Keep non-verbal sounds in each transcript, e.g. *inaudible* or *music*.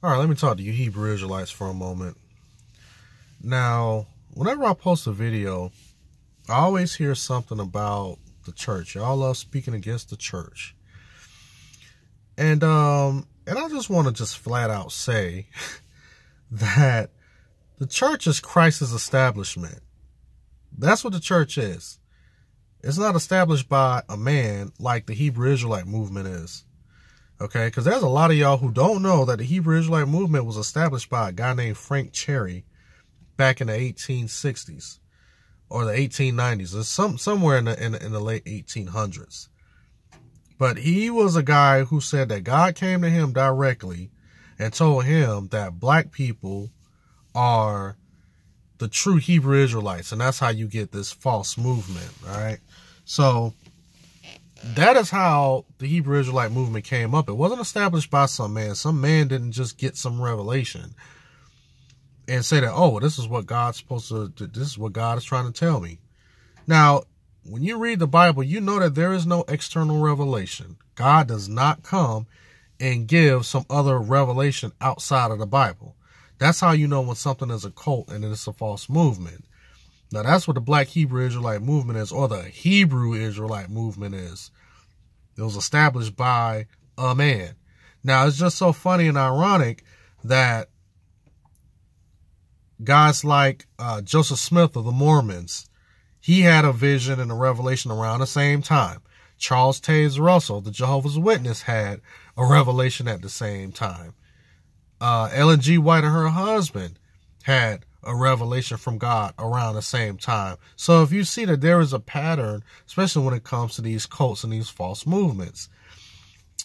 All right, let me talk to you Hebrew Israelites for a moment. Now, whenever I post a video, I always hear something about the church. Y'all love speaking against the church. And um and I just want to just flat out say *laughs* that the church is Christ's establishment. That's what the church is. It's not established by a man like the Hebrew Israelite movement is. Okay, because there's a lot of y'all who don't know that the Hebrew Israelite movement was established by a guy named Frank Cherry back in the 1860s or the 1890s. It's some somewhere in the, in the in the late 1800s. But he was a guy who said that God came to him directly and told him that black people are the true Hebrew Israelites, and that's how you get this false movement. All right, so that is how the Hebrew Israelite movement came up. It wasn't established by some man. Some man didn't just get some revelation and say that, oh, this is what God's supposed to, this is what God is trying to tell me. Now, when you read the Bible, you know that there is no external revelation. God does not come and give some other revelation outside of the Bible. That's how you know when something is a cult and it's a false movement. Now that's what the Black Hebrew Israelite movement is, or the Hebrew Israelite movement is. It was established by a man. Now it's just so funny and ironic that guys like uh, Joseph Smith of the Mormons, he had a vision and a revelation around the same time. Charles Taze Russell, the Jehovah's Witness, had a revelation at the same time. Uh, Ellen G. White and her husband had a revelation from God around the same time. So if you see that there is a pattern, especially when it comes to these cults and these false movements.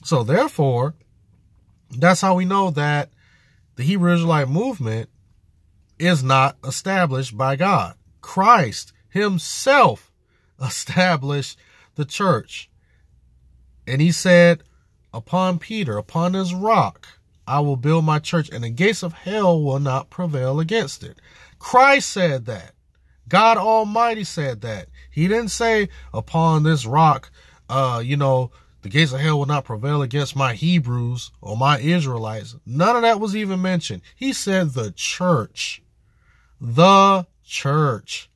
So therefore, that's how we know that the Hebrew Israelite movement is not established by God. Christ himself *laughs* established the church. And he said, upon Peter, upon his rock, I will build my church and the gates of hell will not prevail against it. Christ said that. God Almighty said that. He didn't say upon this rock, uh, you know, the gates of hell will not prevail against my Hebrews or my Israelites. None of that was even mentioned. He said the church. The church.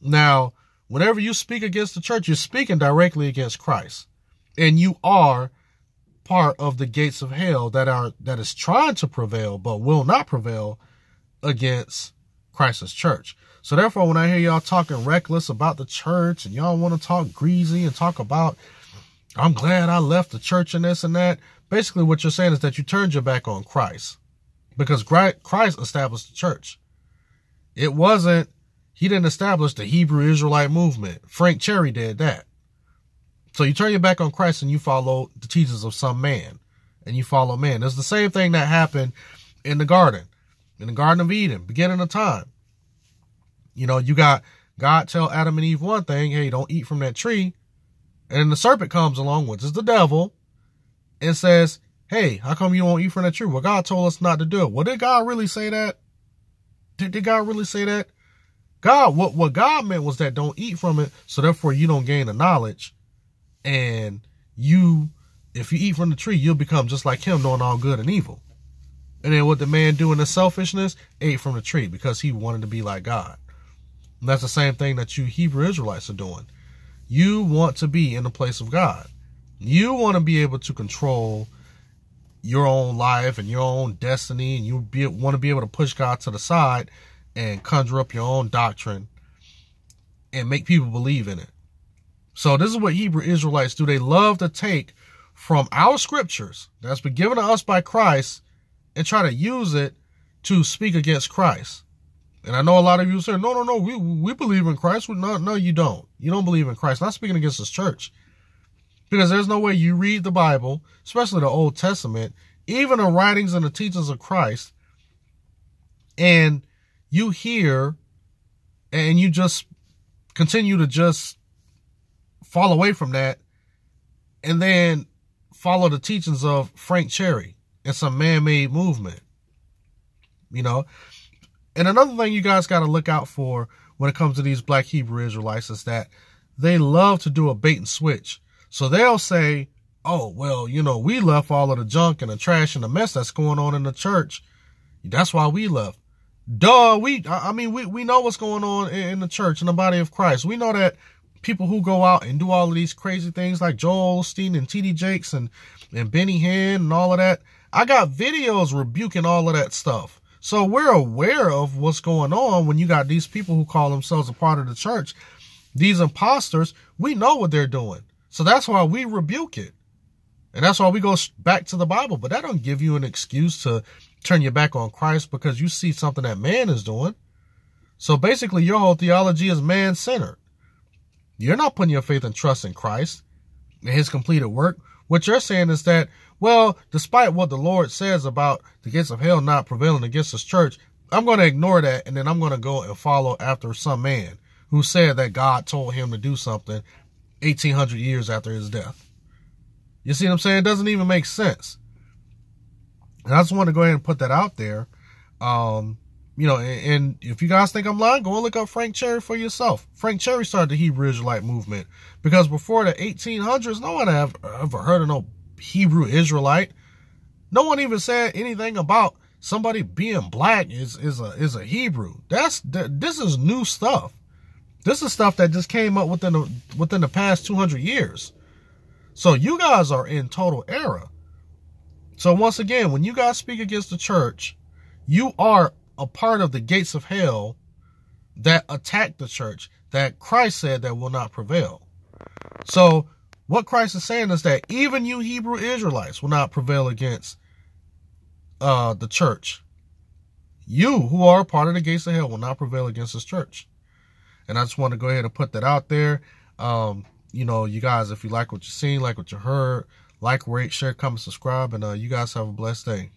Now, whenever you speak against the church, you're speaking directly against Christ. And you are part of the gates of hell that are that is trying to prevail but will not prevail against Christ's church. So therefore, when I hear y'all talking reckless about the church and y'all want to talk greasy and talk about, I'm glad I left the church and this and that. Basically, what you're saying is that you turned your back on Christ because Christ established the church. It wasn't, he didn't establish the Hebrew Israelite movement. Frank Cherry did that. So you turn your back on Christ and you follow the teachings of some man and you follow man. It's the same thing that happened in the garden, in the Garden of Eden, beginning of time. You know, you got God tell Adam and Eve one thing, hey, don't eat from that tree. And the serpent comes along, which is the devil, and says, hey, how come you won't eat from that tree? Well, God told us not to do it. Well, did God really say that? Did, did God really say that? God, what, what God meant was that don't eat from it, so therefore you don't gain the knowledge and you, if you eat from the tree, you'll become just like him, knowing all good and evil. And then what the man doing the selfishness ate from the tree because he wanted to be like God. And that's the same thing that you Hebrew Israelites are doing. You want to be in the place of God. You want to be able to control your own life and your own destiny, and you be, want to be able to push God to the side and conjure up your own doctrine and make people believe in it. So this is what Hebrew Israelites do. They love to take from our scriptures that's been given to us by Christ and try to use it to speak against Christ. And I know a lot of you say, no, no, no, we, we believe in Christ. No, no, you don't. You don't believe in Christ. Not speaking against this church. Because there's no way you read the Bible, especially the Old Testament, even the writings and the teachings of Christ, and you hear and you just continue to just fall away from that and then follow the teachings of Frank Cherry and some man-made movement. You know? And another thing you guys got to look out for when it comes to these black Hebrew Israelites is that they love to do a bait and switch. So they'll say, oh, well, you know, we left all of the junk and the trash and the mess that's going on in the church. That's why we left. Duh, we, I mean, we, we know what's going on in the church, in the body of Christ. We know that people who go out and do all of these crazy things like Joel Osteen and T.D. Jakes and, and Benny Hinn and all of that. I got videos rebuking all of that stuff. So we're aware of what's going on when you got these people who call themselves a part of the church. These imposters, we know what they're doing. So that's why we rebuke it. And that's why we go back to the Bible. But that don't give you an excuse to turn your back on Christ because you see something that man is doing. So basically, your whole theology is man centered. You're not putting your faith and trust in Christ and his completed work. What you're saying is that, well, despite what the Lord says about the gates of hell not prevailing against his church, I'm going to ignore that and then I'm going to go and follow after some man who said that God told him to do something 1800 years after his death. You see what I'm saying? It doesn't even make sense. And I just want to go ahead and put that out there. Um, you know, and, if you guys think I'm lying, go look up Frank Cherry for yourself. Frank Cherry started the Hebrew Israelite movement because before the 1800s, no one had ever heard of no Hebrew Israelite. No one even said anything about somebody being black is is a is a Hebrew. That's this is new stuff. This is stuff that just came up within the within the past 200 years. So you guys are in total error. So once again, when you guys speak against the church, you are a part of the gates of hell that attack the church that Christ said that will not prevail. So what Christ is saying is that even you Hebrew Israelites will not prevail against uh, the church. You who are a part of the gates of hell will not prevail against this church. And I just want to go ahead and put that out there. Um, you know, you guys, if you like what you seen, like what you heard, like, rate, share, comment, subscribe, and uh, you guys have a blessed day.